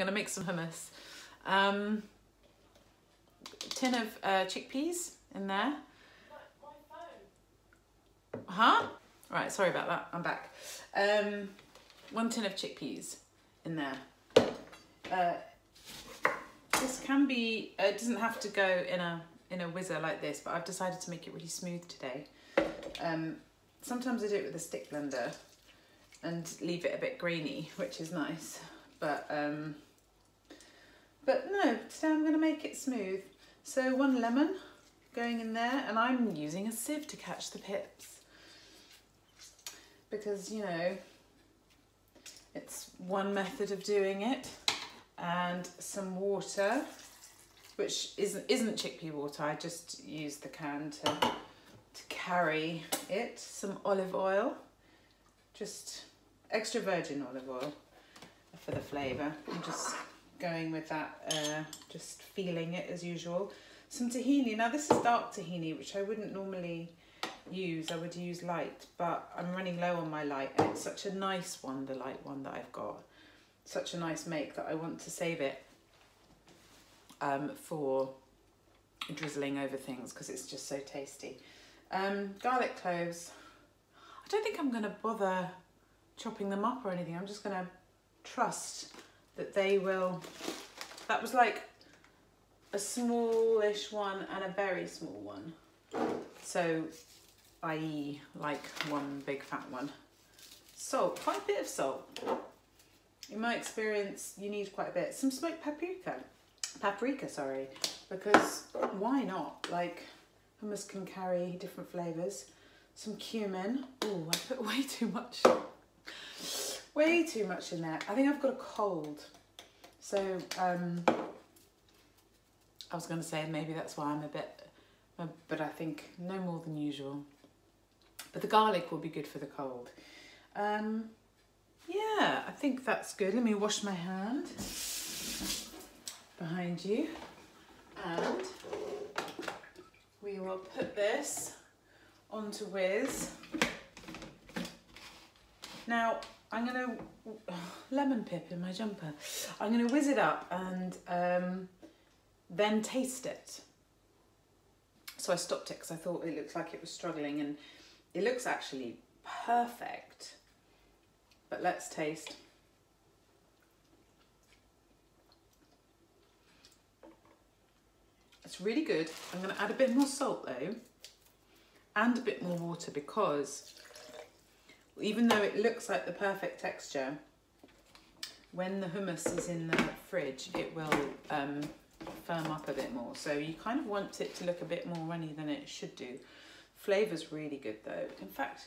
gonna make some hummus. Um, tin of uh, chickpeas in there. Huh? Right, sorry about that. I'm back. Um, one tin of chickpeas in there. Uh, this can be. Uh, it doesn't have to go in a in a whizzer like this, but I've decided to make it really smooth today. Um, sometimes I do it with a stick blender and leave it a bit grainy, which is nice. But um, but no, today I'm going to make it smooth. So one lemon going in there, and I'm using a sieve to catch the pips. Because you know it's one method of doing it and some water which isn't isn't chickpea water I just use the can to to carry it. Some olive oil just extra virgin olive oil for the flavor. I'm just going with that uh, just feeling it as usual some tahini now this is dark tahini which I wouldn't normally use, I would use light, but I'm running low on my light and it's such a nice one, the light one that I've got. Such a nice make that I want to save it um, for drizzling over things because it's just so tasty. Um, garlic cloves. I don't think I'm going to bother chopping them up or anything. I'm just going to trust that they will... That was like a smallish one and a very small one. So i.e. like one big fat one. Salt, quite a bit of salt. In my experience, you need quite a bit. Some smoked paprika, paprika, sorry, because why not? Like hummus can carry different flavors. Some cumin. Oh, I put way too much, way too much in there. I think I've got a cold. So, um, I was going to say maybe that's why I'm a bit, but I think no more than usual. But the garlic will be good for the cold. Um, yeah, I think that's good. Let me wash my hand behind you. And we will put this onto whiz. Now, I'm gonna, lemon pip in my jumper. I'm gonna whiz it up and um, then taste it. So I stopped it because I thought it looked like it was struggling and it looks actually perfect. But let's taste. It's really good. I'm to add a bit more salt though and a bit more water because even though it looks like the perfect texture, when the hummus is in the fridge, it will um, firm up a bit more. So you kind of want it to look a bit more runny than it should do. Flavour's really good though. In fact,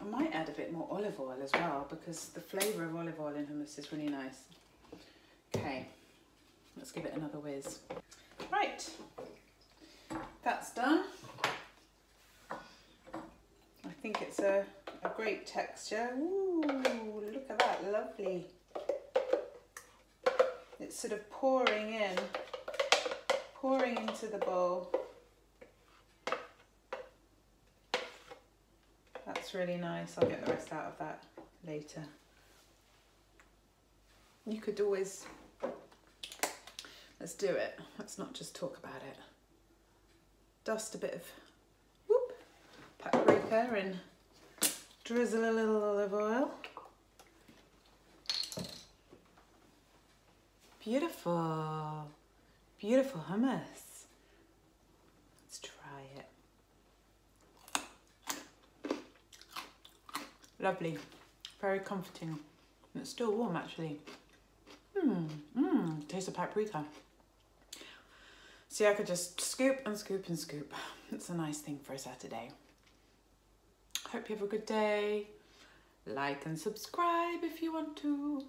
I might add a bit more olive oil as well because the flavour of olive oil in hummus is really nice. Okay, let's give it another whiz. Right, that's done. I think it's a, a great texture. Ooh, look at that, lovely. It's sort of pouring in, pouring into the bowl. That's really nice. I'll get the rest out of that later. You could always, let's do it. Let's not just talk about it. Dust a bit of whoop, paprika and drizzle a little olive oil. Beautiful, beautiful hummus. Let's try it. Lovely, very comforting. And it's still warm actually. Mmm, mmm, taste of paprika. See, I could just scoop and scoop and scoop. It's a nice thing for a Saturday. Hope you have a good day. Like and subscribe if you want to.